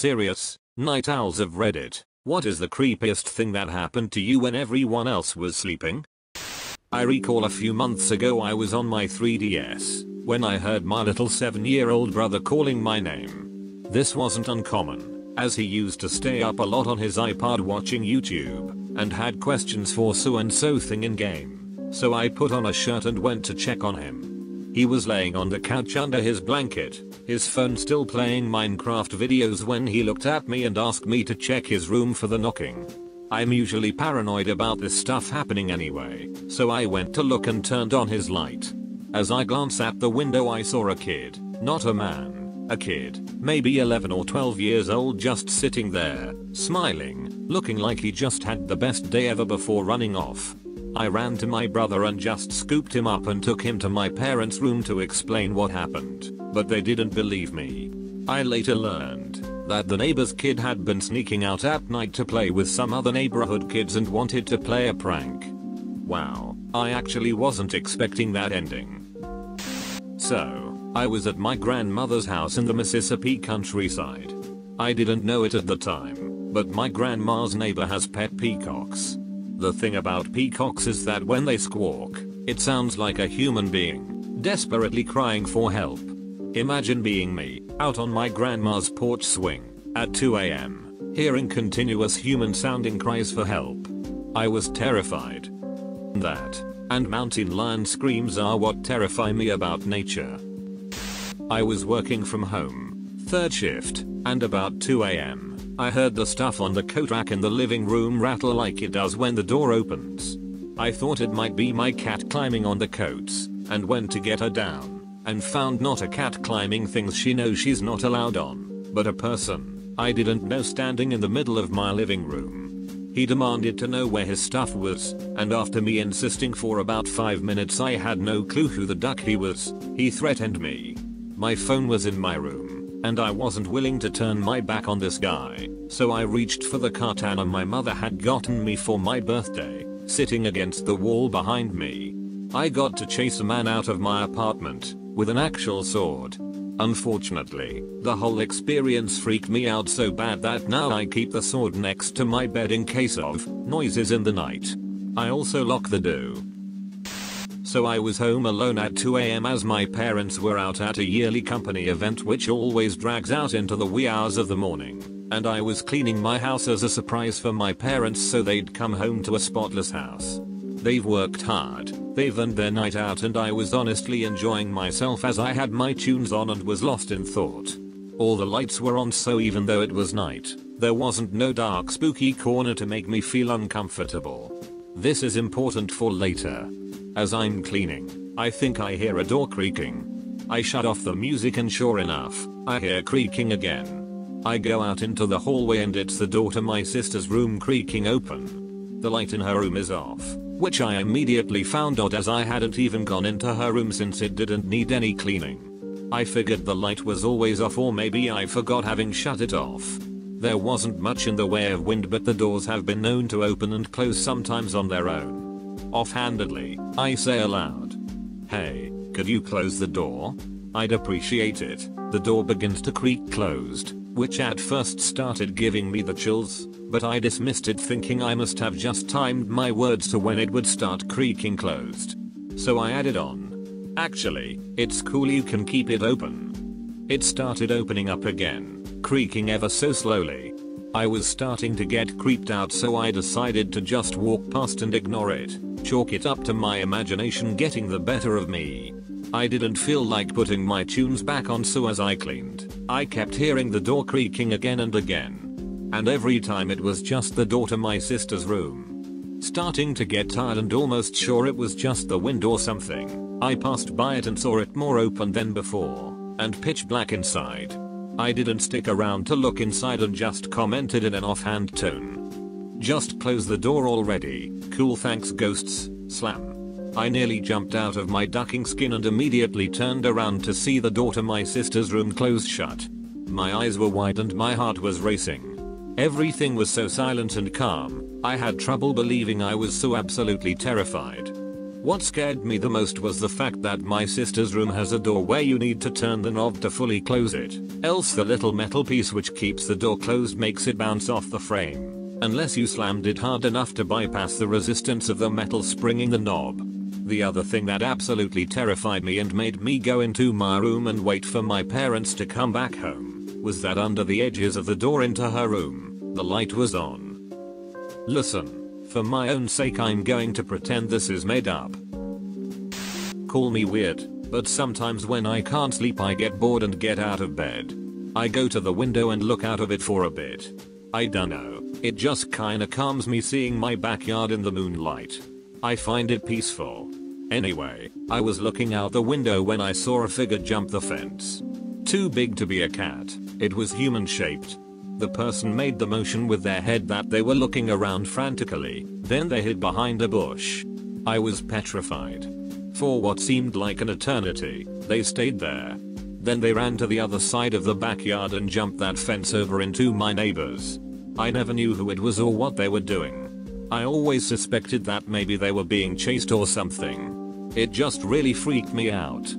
Serious, night owls of Reddit, what is the creepiest thing that happened to you when everyone else was sleeping? I recall a few months ago I was on my 3DS when I heard my little 7 year old brother calling my name. This wasn't uncommon as he used to stay up a lot on his iPod watching YouTube and had questions for so and so thing in game. So I put on a shirt and went to check on him. He was laying on the couch under his blanket, his phone still playing Minecraft videos when he looked at me and asked me to check his room for the knocking. I'm usually paranoid about this stuff happening anyway, so I went to look and turned on his light. As I glanced at the window I saw a kid, not a man, a kid, maybe 11 or 12 years old just sitting there, smiling, looking like he just had the best day ever before running off. I ran to my brother and just scooped him up and took him to my parents' room to explain what happened, but they didn't believe me. I later learned that the neighbor's kid had been sneaking out at night to play with some other neighborhood kids and wanted to play a prank. Wow, I actually wasn't expecting that ending. So, I was at my grandmother's house in the Mississippi countryside. I didn't know it at the time, but my grandma's neighbor has pet peacocks. The thing about peacocks is that when they squawk, it sounds like a human being, desperately crying for help. Imagine being me, out on my grandma's porch swing, at 2am, hearing continuous human sounding cries for help. I was terrified. That, and mountain lion screams are what terrify me about nature. I was working from home, third shift, and about 2am, I heard the stuff on the coat rack in the living room rattle like it does when the door opens. I thought it might be my cat climbing on the coats, and went to get her down, and found not a cat climbing things she knows she's not allowed on, but a person I didn't know standing in the middle of my living room. He demanded to know where his stuff was, and after me insisting for about 5 minutes I had no clue who the duck he was, he threatened me. My phone was in my room and I wasn't willing to turn my back on this guy, so I reached for the katana my mother had gotten me for my birthday, sitting against the wall behind me. I got to chase a man out of my apartment, with an actual sword. Unfortunately, the whole experience freaked me out so bad that now I keep the sword next to my bed in case of noises in the night. I also lock the door so I was home alone at 2am as my parents were out at a yearly company event which always drags out into the wee hours of the morning, and I was cleaning my house as a surprise for my parents so they'd come home to a spotless house. They've worked hard, they've earned their night out and I was honestly enjoying myself as I had my tunes on and was lost in thought. All the lights were on so even though it was night, there wasn't no dark spooky corner to make me feel uncomfortable. This is important for later. As I'm cleaning, I think I hear a door creaking. I shut off the music and sure enough, I hear creaking again. I go out into the hallway and it's the door to my sister's room creaking open. The light in her room is off, which I immediately found odd as I hadn't even gone into her room since it didn't need any cleaning. I figured the light was always off or maybe I forgot having shut it off. There wasn't much in the way of wind but the doors have been known to open and close sometimes on their own. Offhandedly, I say aloud. Hey, could you close the door? I'd appreciate it. The door begins to creak closed, which at first started giving me the chills, but I dismissed it thinking I must have just timed my words to when it would start creaking closed. So I added on. Actually, it's cool you can keep it open. It started opening up again, creaking ever so slowly. I was starting to get creeped out so I decided to just walk past and ignore it. Chalk it up to my imagination getting the better of me. I didn't feel like putting my tunes back on so as I cleaned, I kept hearing the door creaking again and again. And every time it was just the door to my sister's room. Starting to get tired and almost sure it was just the wind or something, I passed by it and saw it more open than before, and pitch black inside. I didn't stick around to look inside and just commented in an offhand tone. Just close the door already. Cool thanks ghosts. Slam. I nearly jumped out of my ducking skin and immediately turned around to see the door to my sister's room closed shut. My eyes were wide and my heart was racing. Everything was so silent and calm, I had trouble believing I was so absolutely terrified. What scared me the most was the fact that my sister's room has a door where you need to turn the knob to fully close it, else the little metal piece which keeps the door closed makes it bounce off the frame, unless you slammed it hard enough to bypass the resistance of the metal springing the knob. The other thing that absolutely terrified me and made me go into my room and wait for my parents to come back home was that under the edges of the door into her room, the light was on. Listen. For my own sake I'm going to pretend this is made up. Call me weird, but sometimes when I can't sleep I get bored and get out of bed. I go to the window and look out of it for a bit. I dunno, it just kinda calms me seeing my backyard in the moonlight. I find it peaceful. Anyway, I was looking out the window when I saw a figure jump the fence. Too big to be a cat, it was human shaped, the person made the motion with their head that they were looking around frantically, then they hid behind a bush. I was petrified. For what seemed like an eternity, they stayed there. Then they ran to the other side of the backyard and jumped that fence over into my neighbors. I never knew who it was or what they were doing. I always suspected that maybe they were being chased or something. It just really freaked me out.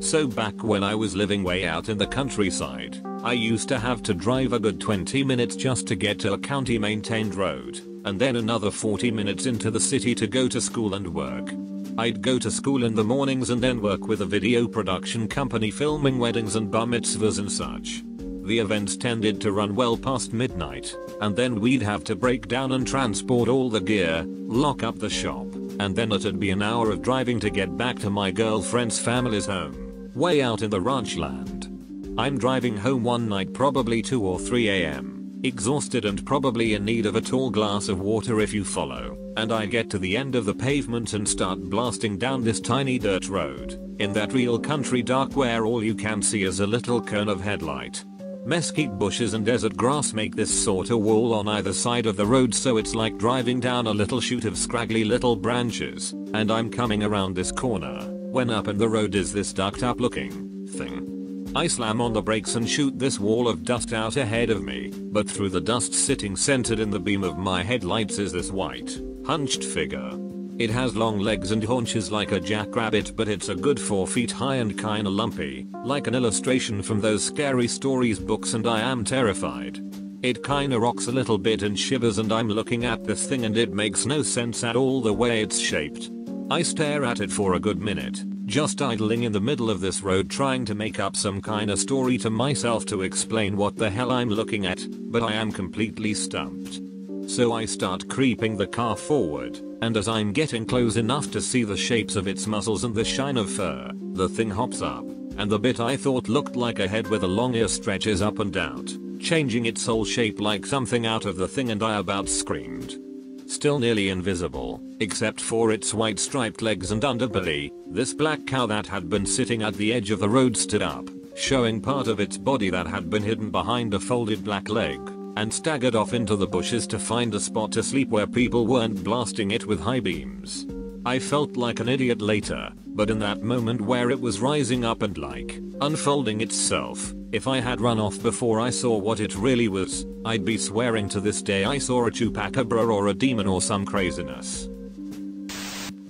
So back when I was living way out in the countryside, I used to have to drive a good 20 minutes just to get to a county maintained road, and then another 40 minutes into the city to go to school and work. I'd go to school in the mornings and then work with a video production company filming weddings and bar mitzvahs and such. The events tended to run well past midnight, and then we'd have to break down and transport all the gear, lock up the shop, and then it'd be an hour of driving to get back to my girlfriend's family's home, way out in the ranch land. I'm driving home one night probably 2 or 3 am, exhausted and probably in need of a tall glass of water if you follow, and I get to the end of the pavement and start blasting down this tiny dirt road, in that real country dark where all you can see is a little cone of headlight. Mesquite bushes and desert grass make this sort of wall on either side of the road so it's like driving down a little chute of scraggly little branches, and I'm coming around this corner, when up in the road is this ducked up looking thing. I slam on the brakes and shoot this wall of dust out ahead of me, but through the dust sitting centered in the beam of my headlights is this white, hunched figure. It has long legs and haunches like a jackrabbit but it's a good 4 feet high and kinda lumpy, like an illustration from those scary stories books and I am terrified. It kinda rocks a little bit and shivers and I'm looking at this thing and it makes no sense at all the way it's shaped. I stare at it for a good minute, just idling in the middle of this road trying to make up some kinda story to myself to explain what the hell I'm looking at, but I am completely stumped. So I start creeping the car forward, and as I'm getting close enough to see the shapes of its muscles and the shine of fur, the thing hops up, and the bit I thought looked like a head with a long ear stretches up and out, changing its whole shape like something out of the thing and I about screamed. Still nearly invisible, except for its white striped legs and underbelly, this black cow that had been sitting at the edge of the road stood up, showing part of its body that had been hidden behind a folded black leg, and staggered off into the bushes to find a spot to sleep where people weren't blasting it with high beams. I felt like an idiot later, but in that moment where it was rising up and like, unfolding itself, if I had run off before I saw what it really was, I'd be swearing to this day I saw a chupacabra or a demon or some craziness.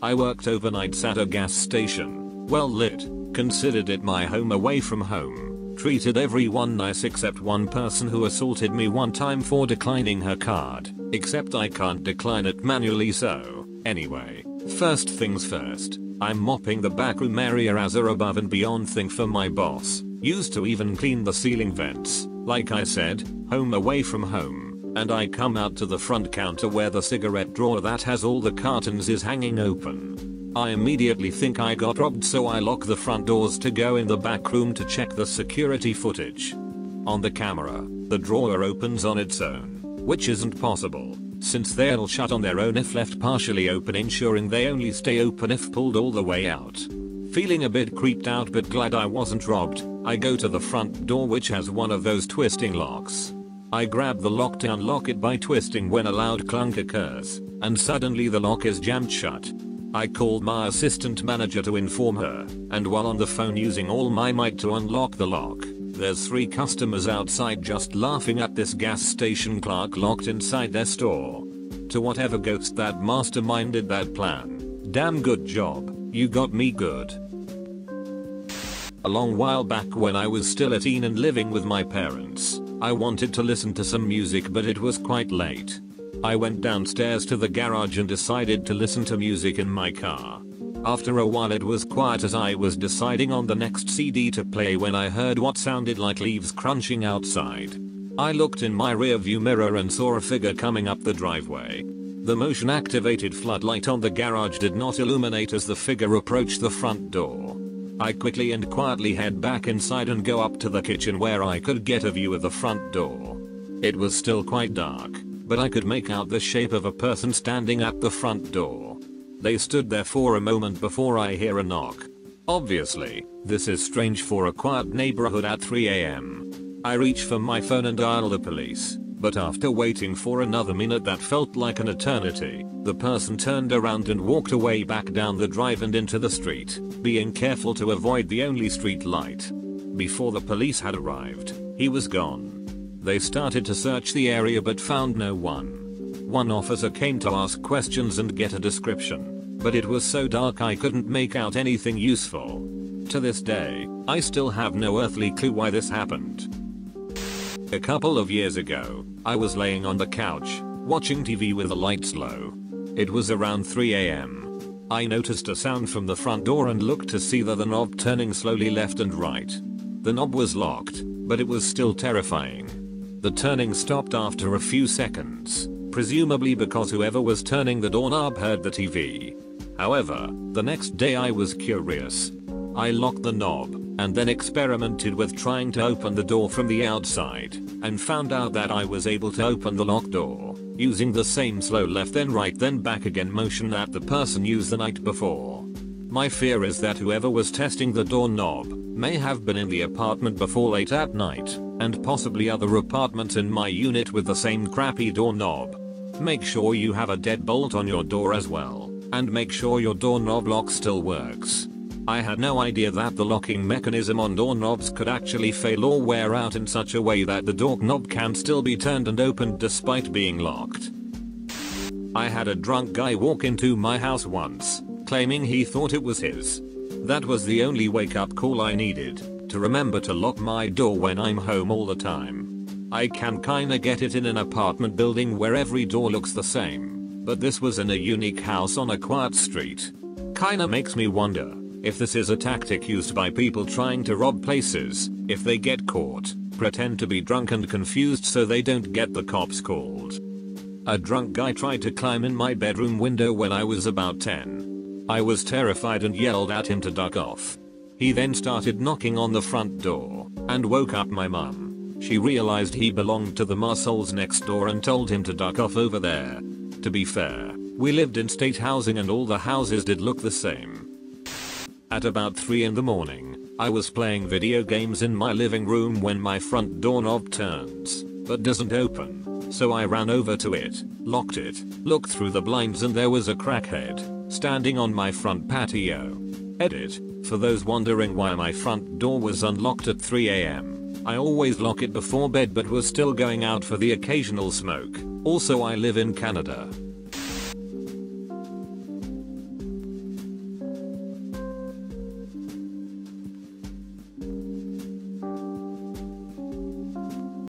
I worked overnights at a gas station, well lit, considered it my home away from home, treated everyone nice except one person who assaulted me one time for declining her card, except I can't decline it manually so, anyway. First things first, I'm mopping the backroom area as a above and beyond thing for my boss, used to even clean the ceiling vents, like I said, home away from home, and I come out to the front counter where the cigarette drawer that has all the cartons is hanging open. I immediately think I got robbed so I lock the front doors to go in the back room to check the security footage. On the camera, the drawer opens on its own, which isn't possible since they'll shut on their own if left partially open ensuring they only stay open if pulled all the way out. Feeling a bit creeped out but glad I wasn't robbed, I go to the front door which has one of those twisting locks. I grab the lock to unlock it by twisting when a loud clunk occurs, and suddenly the lock is jammed shut. I called my assistant manager to inform her, and while on the phone using all my might to unlock the lock, there's three customers outside just laughing at this gas station clerk locked inside their store. To whatever ghost that masterminded that plan, Damn good job, you got me good. A long while back when I was still a teen and living with my parents, I wanted to listen to some music but it was quite late. I went downstairs to the garage and decided to listen to music in my car. After a while it was quiet as I was deciding on the next CD to play when I heard what sounded like leaves crunching outside. I looked in my rearview mirror and saw a figure coming up the driveway. The motion activated floodlight on the garage did not illuminate as the figure approached the front door. I quickly and quietly head back inside and go up to the kitchen where I could get a view of the front door. It was still quite dark, but I could make out the shape of a person standing at the front door. They stood there for a moment before I hear a knock. Obviously, this is strange for a quiet neighborhood at 3am. I reach for my phone and dial the police, but after waiting for another minute that felt like an eternity, the person turned around and walked away back down the drive and into the street, being careful to avoid the only street light. Before the police had arrived, he was gone. They started to search the area but found no one. One officer came to ask questions and get a description, but it was so dark I couldn't make out anything useful. To this day, I still have no earthly clue why this happened. A couple of years ago, I was laying on the couch, watching TV with the lights low. It was around 3am. I noticed a sound from the front door and looked to see the knob turning slowly left and right. The knob was locked, but it was still terrifying. The turning stopped after a few seconds, presumably because whoever was turning the doorknob heard the TV. However, the next day I was curious. I locked the knob and then experimented with trying to open the door from the outside and found out that I was able to open the locked door using the same slow left then right then back again motion that the person used the night before. My fear is that whoever was testing the doorknob may have been in the apartment before late at night and possibly other apartments in my unit with the same crappy doorknob. Make sure you have a deadbolt on your door as well and make sure your doorknob lock still works. I had no idea that the locking mechanism on doorknobs could actually fail or wear out in such a way that the doorknob can still be turned and opened despite being locked. I had a drunk guy walk into my house once, claiming he thought it was his. That was the only wake up call I needed, to remember to lock my door when I'm home all the time. I can kinda get it in an apartment building where every door looks the same, but this was in a unique house on a quiet street. Kinda makes me wonder if this is a tactic used by people trying to rob places, if they get caught, pretend to be drunk and confused so they don't get the cops called. A drunk guy tried to climb in my bedroom window when I was about 10. I was terrified and yelled at him to duck off. He then started knocking on the front door and woke up my mum. She realized he belonged to the Marsols next door and told him to duck off over there. To be fair, we lived in state housing and all the houses did look the same. At about 3 in the morning, I was playing video games in my living room when my front door knob turns, but doesn't open. So I ran over to it, locked it, looked through the blinds and there was a crackhead, standing on my front patio. Edit, for those wondering why my front door was unlocked at 3am. I always lock it before bed but was still going out for the occasional smoke. Also I live in Canada.